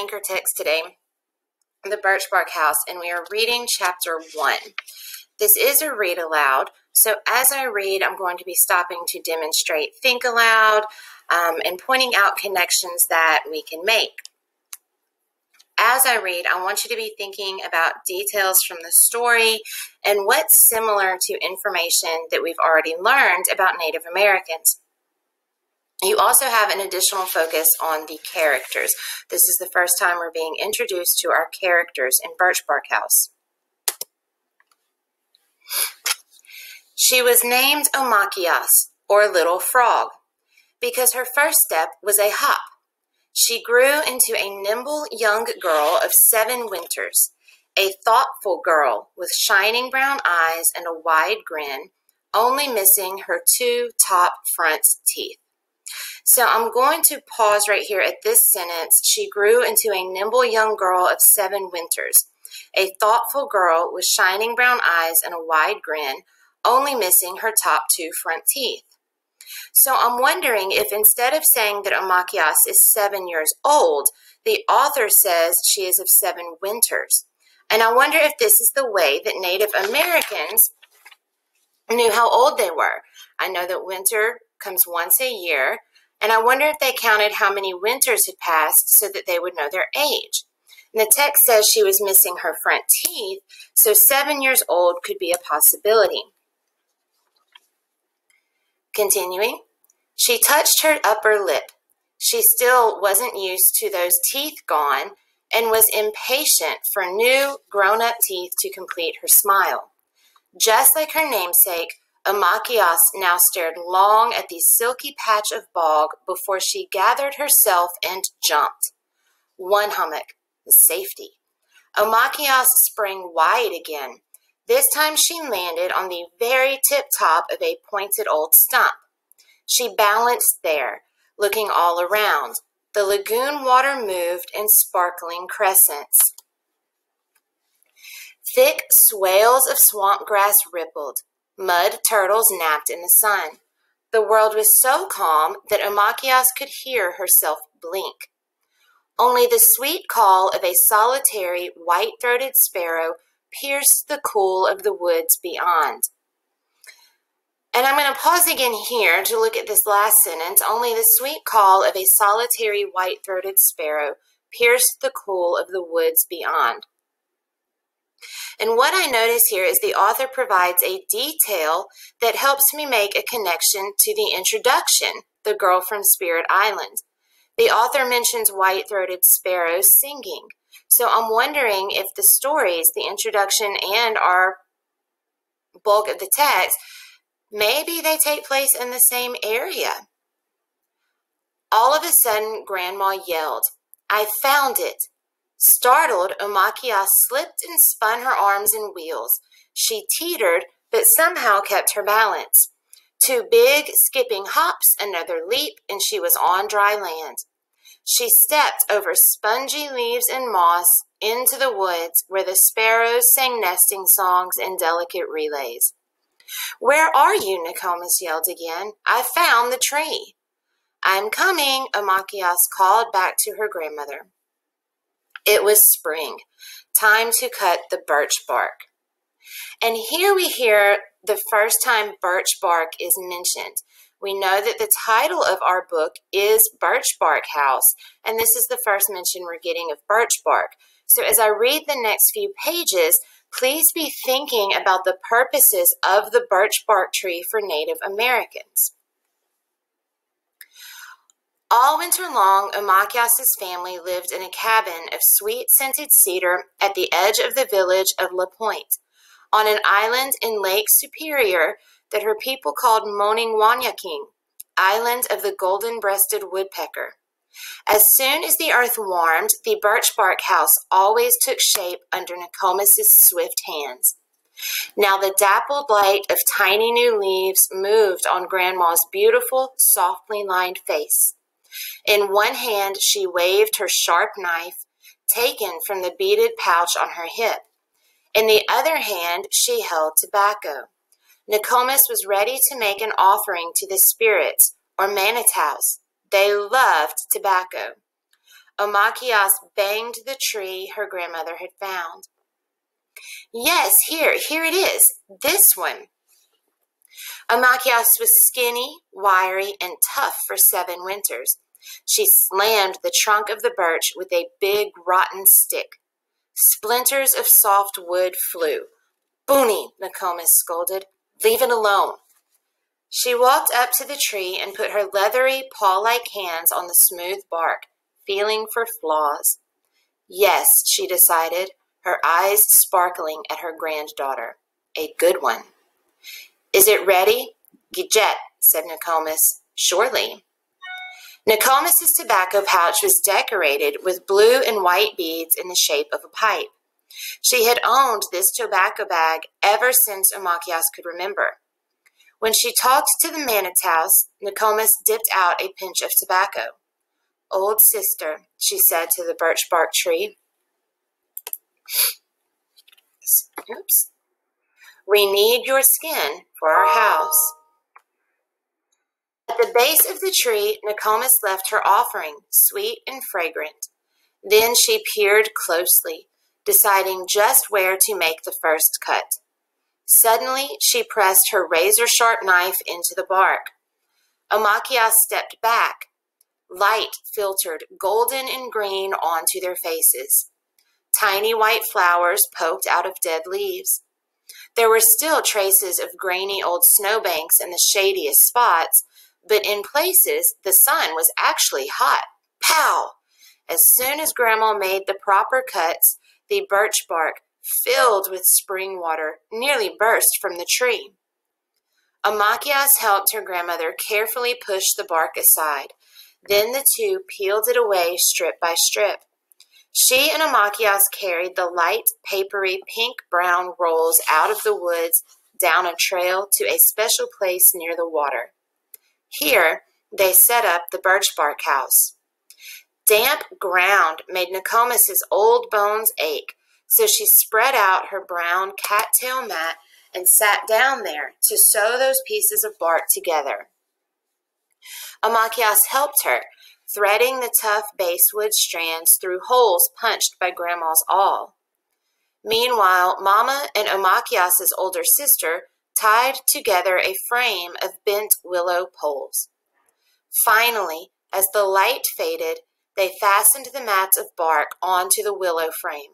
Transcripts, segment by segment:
anchor text today, the Birch Bark House, and we are reading chapter 1. This is a read aloud, so as I read, I'm going to be stopping to demonstrate think aloud um, and pointing out connections that we can make. As I read, I want you to be thinking about details from the story and what's similar to information that we've already learned about Native Americans. You also have an additional focus on the characters. This is the first time we're being introduced to our characters in Birch Bark House. She was named Omakayas, or Little Frog, because her first step was a hop. She grew into a nimble young girl of seven winters, a thoughtful girl with shining brown eyes and a wide grin, only missing her two top front teeth. So I'm going to pause right here at this sentence. She grew into a nimble young girl of seven winters, a thoughtful girl with shining brown eyes and a wide grin, only missing her top two front teeth. So I'm wondering if instead of saying that Omakayas is seven years old, the author says she is of seven winters. And I wonder if this is the way that Native Americans knew how old they were. I know that winter comes once a year, and I wonder if they counted how many winters had passed so that they would know their age. And the text says she was missing her front teeth, so seven years old could be a possibility. Continuing, she touched her upper lip. She still wasn't used to those teeth gone and was impatient for new grown up teeth to complete her smile. Just like her namesake, Omakayas now stared long at the silky patch of bog before she gathered herself and jumped. One hummock, the safety. Omakayas sprang wide again. This time she landed on the very tip top of a pointed old stump. She balanced there, looking all around. The lagoon water moved in sparkling crescents. Thick swales of swamp grass rippled. Mud turtles napped in the sun. The world was so calm that Omakayas could hear herself blink. Only the sweet call of a solitary white throated sparrow pierced the cool of the woods beyond. And I'm going to pause again here to look at this last sentence. Only the sweet call of a solitary white throated sparrow pierced the cool of the woods beyond. And what I notice here is the author provides a detail that helps me make a connection to the introduction, The Girl from Spirit Island. The author mentions white throated sparrows singing. So I'm wondering if the stories, the introduction, and our bulk of the text, maybe they take place in the same area. All of a sudden, Grandma yelled, I found it. Startled, Omakia slipped and spun her arms in wheels. She teetered, but somehow kept her balance. Two big, skipping hops, another leap, and she was on dry land. She stepped over spongy leaves and moss into the woods where the sparrows sang nesting songs in delicate relays. Where are you? Nokomis yelled again. I found the tree. I'm coming, Omakayas called back to her grandmother. It was spring, time to cut the birch bark. And here we hear the first time birch bark is mentioned. We know that the title of our book is Birch Bark House, and this is the first mention we're getting of birch bark. So as I read the next few pages, please be thinking about the purposes of the birch bark tree for Native Americans. All winter long, Omakayas's family lived in a cabin of sweet scented cedar at the edge of the village of La Pointe, on an island in Lake Superior that her people called Moningwanaykaning, Island of the Golden Breasted Woodpecker. As soon as the earth warmed, the birch bark house always took shape under Nokomis's swift hands. Now the dappled light of tiny new leaves moved on Grandma's beautiful, softly lined face. In one hand she waved her sharp knife, taken from the beaded pouch on her hip. In the other hand she held tobacco. Nokomis was ready to make an offering to the spirits, or manitous. They loved tobacco. Omakayas banged the tree her grandmother had found. Yes, here, here it is, this one. Omakayas was skinny, wiry, and tough for seven winters. She slammed the trunk of the birch with a big rotten stick. Splinters of soft wood flew. Boony, Nokomis scolded. Leave it alone. She walked up to the tree and put her leathery, paw like hands on the smooth bark, feeling for flaws. Yes, she decided, her eyes sparkling at her granddaughter. A good one. Is it ready? Geget, said Nokomis. Surely. Nokomis's tobacco pouch was decorated with blue and white beads in the shape of a pipe. She had owned this tobacco bag ever since Omakayas could remember. When she talked to the manitous, Nokomis dipped out a pinch of tobacco. Old sister, she said to the birch bark tree. Oops. We need your skin for our house. At the base of the tree, Nokomis left her offering, sweet and fragrant. Then she peered closely, deciding just where to make the first cut. Suddenly, she pressed her razor sharp knife into the bark. Omakayas stepped back. Light filtered golden and green onto their faces. Tiny white flowers poked out of dead leaves. There were still traces of grainy old snowbanks in the shadiest spots, but in places the sun was actually hot. Pow! As soon as Grandma made the proper cuts, the birch bark, filled with spring water, nearly burst from the tree. Omakayas helped her grandmother carefully push the bark aside. Then the two peeled it away strip by strip. She and Omakayas carried the light, papery, pink brown rolls out of the woods down a trail to a special place near the water. Here, they set up the birch bark house. Damp ground made Nokomis's old bones ache, so she spread out her brown cattail mat and sat down there to sew those pieces of bark together. Omakayas helped her, threading the tough basswood strands through holes punched by Grandma's awl. Meanwhile, Mama and Omakayas's older sister tied together a frame of bent willow poles. Finally, as the light faded, they fastened the mats of bark onto the willow frame,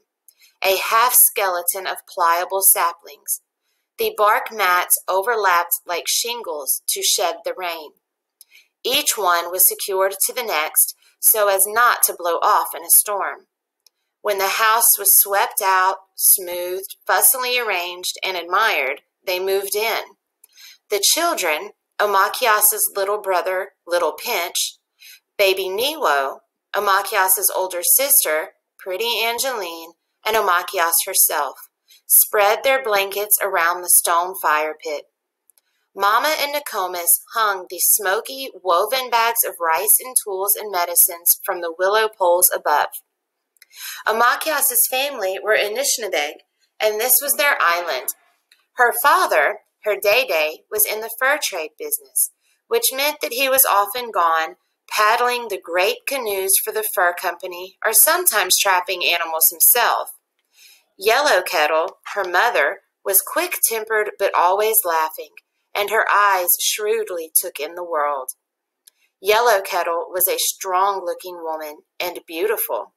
a half skeleton of pliable saplings. The bark mats overlapped like shingles to shed the rain. Each one was secured to the next so as not to blow off in a storm. When the house was swept out, smoothed, fussily arranged, and admired, they moved in. The children, Omakayas's little brother, Little Pinch, baby Neewo, Omakayas's older sister, Pretty Angeline, and Omakayas herself, spread their blankets around the stone fire pit. Mama and Nokomis hung the smoky, woven bags of rice and tools and medicines from the willow poles above. Omakayas's family were Anishinabeg, and this was their island. Her father, her Deydey, was in the fur trade business, which meant that he was often gone paddling the great canoes for the fur company or sometimes trapping animals himself. Yellow Kettle, her mother, was quick tempered but always laughing, and her eyes shrewdly took in the world. Yellow Kettle was a strong looking woman and beautiful.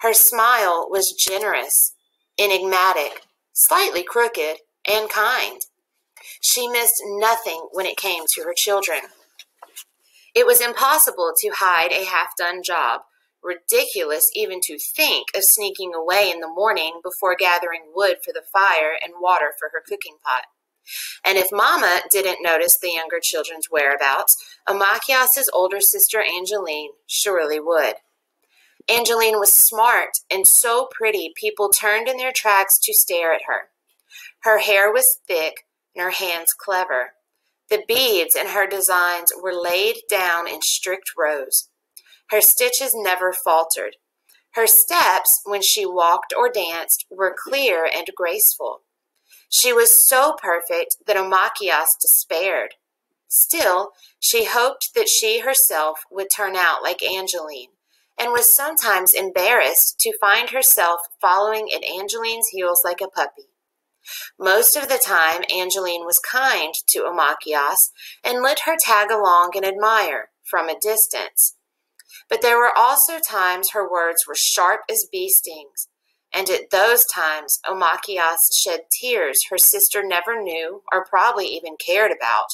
Her smile was generous, enigmatic, slightly crooked, and kind. She missed nothing when it came to her children. It was impossible to hide a half done job, ridiculous even to think of sneaking away in the morning before gathering wood for the fire and water for her cooking pot. And if Mama didn't notice the younger children's whereabouts, Omakayas's older sister Angeline surely would. Angeline was smart and so pretty people turned in their tracks to stare at her. Her hair was thick and her hands clever. The beads in her designs were laid down in strict rows. Her stitches never faltered. Her steps, when she walked or danced, were clear and graceful. She was so perfect that Omakayas despaired. Still, she hoped that she herself would turn out like Angeline, and was sometimes embarrassed to find herself following at Angeline's heels like a puppy. Most of the time, Angeline was kind to Omakayas and let her tag along and admire from a distance. But there were also times her words were sharp as bee stings, and at those times Omakayas shed tears her sister never knew or probably even cared about,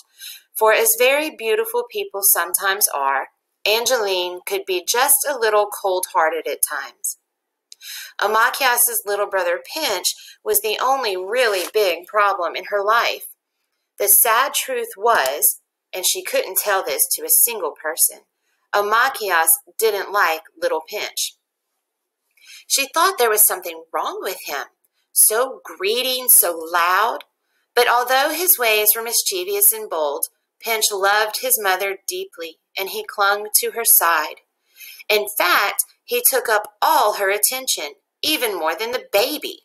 for as very beautiful people sometimes are, Angeline could be just a little cold hearted at times. Omakayas's little brother Pinch was the only really big problem in her life. The sad truth was, and she couldn't tell this to a single person, Omakayas didn't like little Pinch. She thought there was something wrong with him, so greedy and so loud. But although his ways were mischievous and bold, Pinch loved his mother deeply, and he clung to her side. In fact, he took up all her attention, even more than the baby.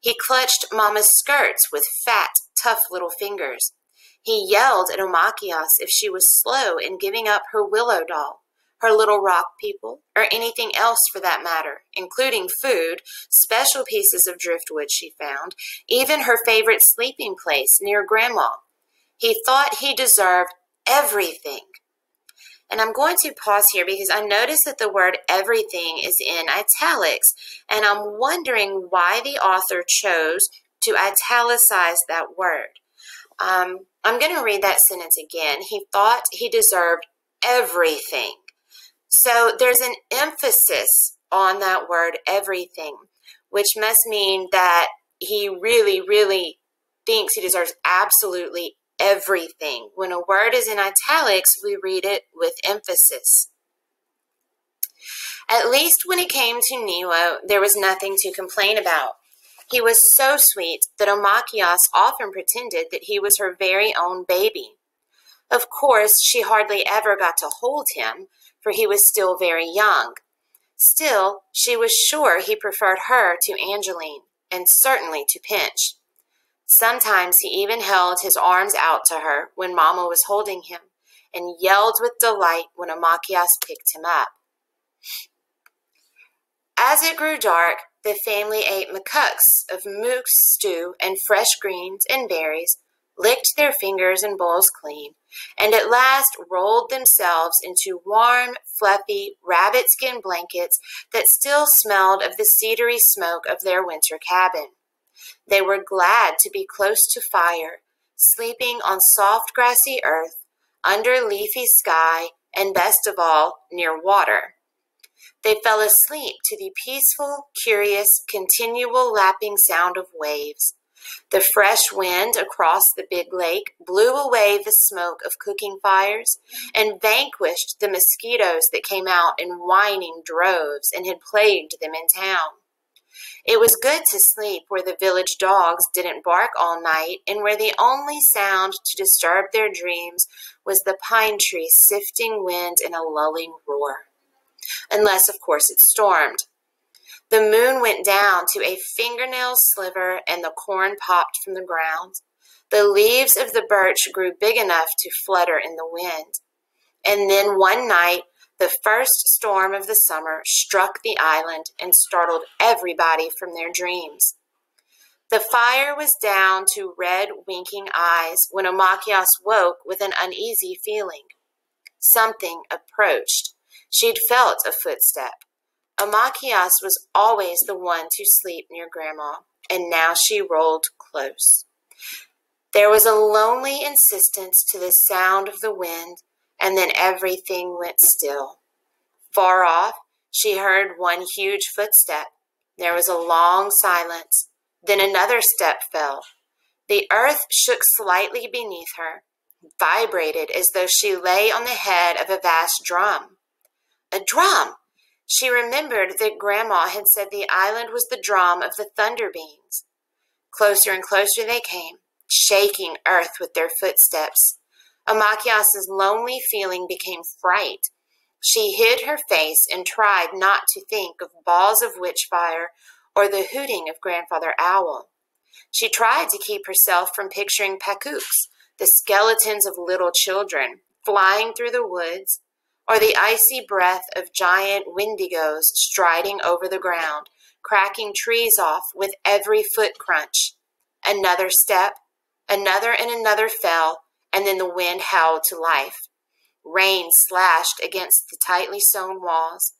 He clutched Mama's skirts with fat, tough little fingers. He yelled at Omakayas if she was slow in giving up her willow doll, her little rock people, or anything else for that matter, including food, special pieces of driftwood she found, even her favorite sleeping place near Grandma. He thought he deserved everything. And I'm going to pause here because I noticed that the word everything is in italics, and I'm wondering why the author chose to italicize that word. Um, I'm going to read that sentence again. He thought he deserved everything. So there's an emphasis on that word everything, which must mean that he really, really thinks he deserves absolutely everything. When a word is in italics, we read it with emphasis. At least when it came to Neewo, there was nothing to complain about. He was so sweet that Omakayas often pretended that he was her very own baby. Of course, she hardly ever got to hold him, for he was still very young. Still, she was sure he preferred her to Angeline, and certainly to Pinch. Sometimes he even held his arms out to her when Mamma was holding him, and yelled with delight when Omakayas picked him up. As it grew dark, the family ate makuks of moose stew and fresh greens and berries, licked their fingers and bowls clean, and at last rolled themselves into warm, fluffy, rabbit skin blankets that still smelled of the cedary smoke of their winter cabin. They were glad to be close to fire, sleeping on soft grassy earth, under leafy sky, and best of all, near water. They fell asleep to the peaceful, curious, continual lapping sound of waves. The fresh wind across the big lake blew away the smoke of cooking fires and vanquished the mosquitoes that came out in whining droves and had plagued them in town. It was good to sleep where the village dogs didn't bark all night and where the only sound to disturb their dreams was the pine tree sifting wind in a lulling roar. Unless, of course, it stormed. The moon went down to a fingernail sliver and the corn popped from the ground. The leaves of the birch grew big enough to flutter in the wind. And then one night, the first storm of the summer struck the island and startled everybody from their dreams. The fire was down to red, winking eyes when Omakayas woke with an uneasy feeling. Something approached. She'd felt a footstep. Omakayas was always the one to sleep near Grandma, and now she rolled close. There was a lonely insistence to the sound of the wind and then everything went still. Far off, she heard one huge footstep. There was a long silence. Then another step fell. The earth shook slightly beneath her, vibrated as though she lay on the head of a vast drum. A drum! She remembered that Grandma had said the island was the drum of the thunder beings. Closer and closer they came, shaking earth with their footsteps. Omakayas's lonely feeling became fright. She hid her face and tried not to think of balls of witch fire or the hooting of Grandfather Owl. She tried to keep herself from picturing Pakooks, the skeletons of little children, flying through the woods, or the icy breath of giant wendigos striding over the ground, cracking trees off with every foot crunch. Another step, another and another fell, and then the wind howled to life. Rain slashed against the tightly sewn walls.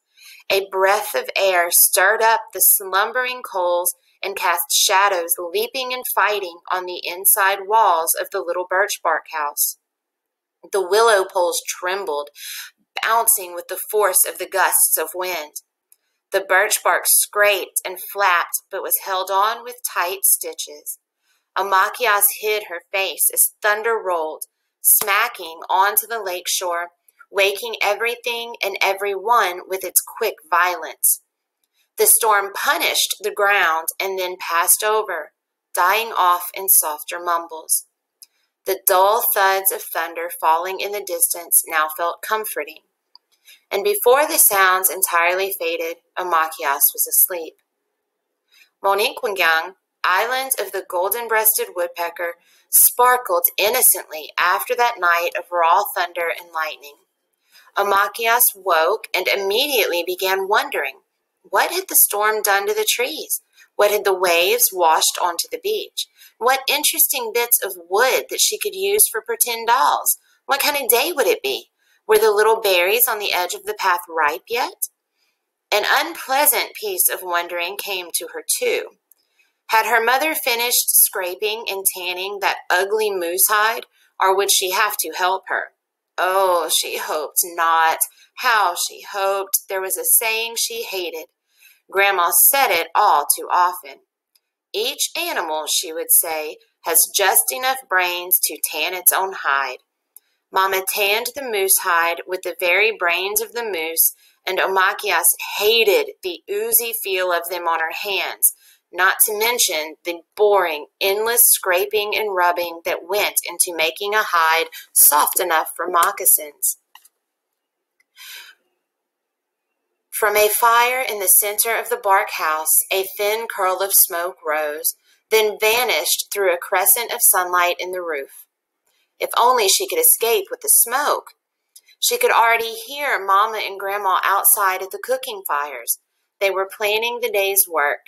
A breath of air stirred up the slumbering coals and cast shadows leaping and fighting on the inside walls of the little birch bark house. The willow poles trembled, bouncing with the force of the gusts of wind. The birch bark scraped and flapped, but was held on with tight stitches. Omakayas hid her face as thunder rolled, smacking onto the lake shore, waking everything and everyone with its quick violence. The storm punished the ground and then passed over, dying off in softer mumbles. The dull thuds of thunder falling in the distance now felt comforting. And before the sounds entirely faded, Omakayas was asleep. Moningwanaykaning, island of the golden breasted woodpecker, sparkled innocently after that night of raw thunder and lightning. Omakayas woke and immediately began wondering what had the storm done to the trees? What had the waves washed onto the beach? What interesting bits of wood that she could use for pretend dolls? What kind of day would it be? Were the little berries on the edge of the path ripe yet? An unpleasant piece of wondering came to her, too. Had her mother finished scraping and tanning that ugly moose hide, or would she have to help her? Oh, she hoped not. How she hoped. There was a saying she hated. Grandma said it all too often. Each animal, she would say, has just enough brains to tan its own hide. Mamma tanned the moose hide with the very brains of the moose, and Omakayas hated the oozy feel of them on her hands, not to mention the boring, endless scraping and rubbing that went into making a hide soft enough for moccasins. From a fire in the center of the bark house, a thin curl of smoke rose, then vanished through a crescent of sunlight in the roof. If only she could escape with the smoke. She could already hear Mamma and Grandma outside at the cooking fires. They were planning the day's work.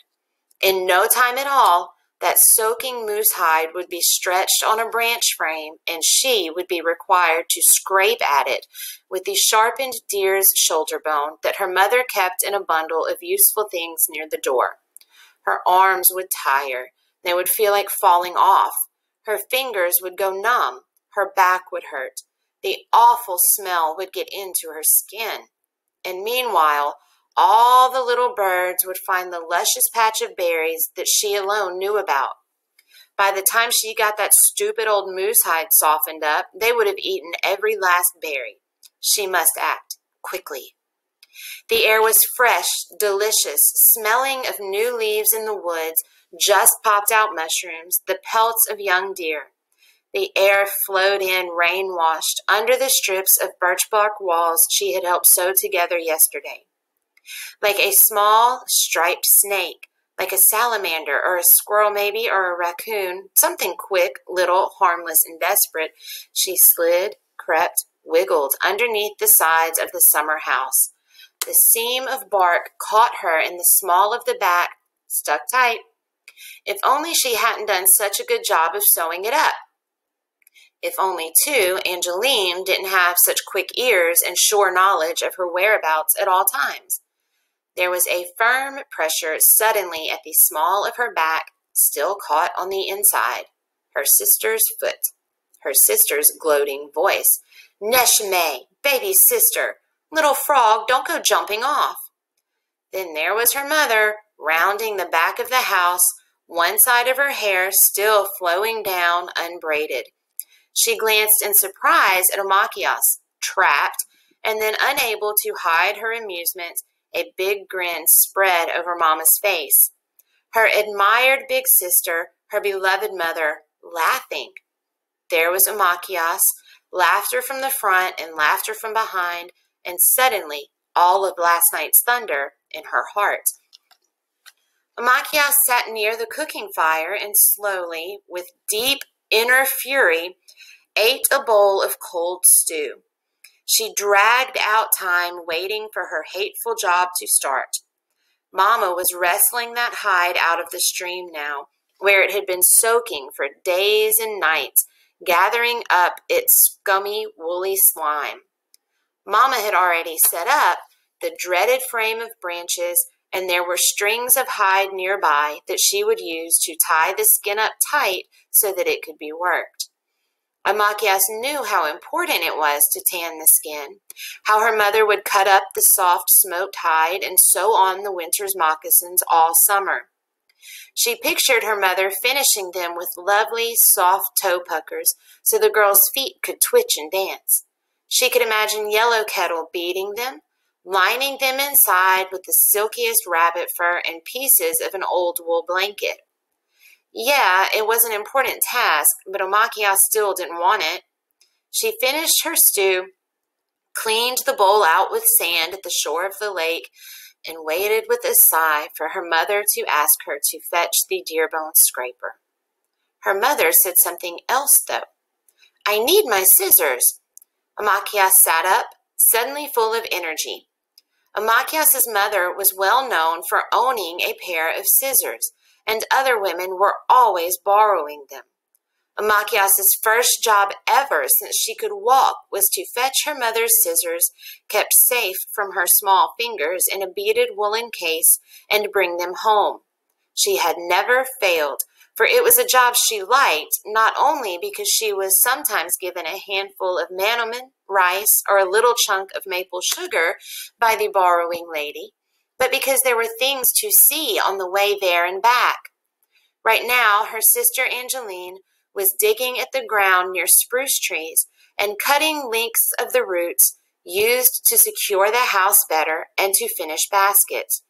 In no time at all, that soaking moose hide would be stretched on a branch frame, and she would be required to scrape at it with the sharpened deer's shoulder bone that her mother kept in a bundle of useful things near the door. Her arms would tire, they would feel like falling off. Her fingers would go numb, her back would hurt. The awful smell would get into her skin. And meanwhile, all the little birds would find the luscious patch of berries that she alone knew about. By the time she got that stupid old moose hide softened up, they would have eaten every last berry. She must act quickly. The air was fresh, delicious, smelling of new leaves in the woods, just popped out mushrooms, the pelts of young deer. The air flowed in rain washed under the strips of birch bark walls she had helped sew together yesterday like a small striped snake, like a salamander or a squirrel, maybe, or a raccoon, something quick, little, harmless, and desperate, she slid, crept, wiggled underneath the sides of the summer house. The seam of bark caught her in the small of the back, stuck tight. If only she hadn't done such a good job of sewing it up. If only, too, Angeline didn't have such quick ears and sure knowledge of her whereabouts at all times. There was a firm pressure suddenly at the small of her back, still caught on the inside. Her sister's foot. Her sister's gloating voice. Neshime, baby sister, little frog, don't go jumping off. Then there was her mother, rounding the back of the house, one side of her hair still flowing down unbraided. She glanced in surprise at Omakayas, trapped, and then unable to hide her amusement, a big grin spread over Mamma's face. Her admired big sister, her beloved mother, laughing. There was Omakayas, laughter from the front and laughter from behind, and suddenly all of last night's thunder in her heart. Omakayas sat near the cooking fire and slowly, with deep inner fury, ate a bowl of cold stew. She dragged out time waiting for her hateful job to start. Mamma was wrestling that hide out of the stream now, where it had been soaking for days and nights, gathering up its scummy, woolly slime. Mamma had already set up the dreaded frame of branches, and there were strings of hide nearby that she would use to tie the skin up tight so that it could be worked. Omakayas knew how important it was to tan the skin, how her mother would cut up the soft smoked hide and sew on the winter's moccasins all summer. She pictured her mother finishing them with lovely, soft toe puckers so the girl's feet could twitch and dance. She could imagine Yellow Kettle beating them, lining them inside with the silkiest rabbit fur and pieces of an old wool blanket. Yeah, it was an important task, but Omakia still didn't want it. She finished her stew, cleaned the bowl out with sand at the shore of the lake, and waited with a sigh for her mother to ask her to fetch the deer bone scraper. Her mother said something else, though. I need my scissors. Amakia sat up, suddenly full of energy. Omakayas's mother was well known for owning a pair of scissors, and other women were always borrowing them. Omakayas's first job ever since she could walk was to fetch her mother's scissors, kept safe from her small fingers in a beaded woolen case, and bring them home. She had never failed, for it was a job she liked, not only because she was sometimes given a handful of manoomin, rice, or a little chunk of maple sugar by the borrowing lady, but because there were things to see on the way there and back. Right now, her sister Angeline was digging at the ground near spruce trees and cutting links of the roots used to secure the house better and to finish baskets.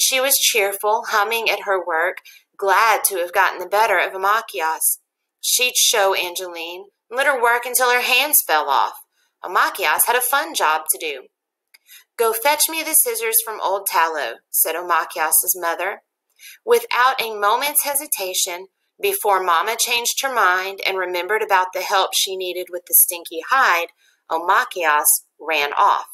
She was cheerful, humming at her work, glad to have gotten the better of Omakayas. She'd show Angeline, let her work until her hands fell off. Omakayas had a fun job to do. Go fetch me the scissors from old Tallow, said Omakayas's mother. Without a moment's hesitation, before Mamma changed her mind and remembered about the help she needed with the stinky hide, Omakayas ran off.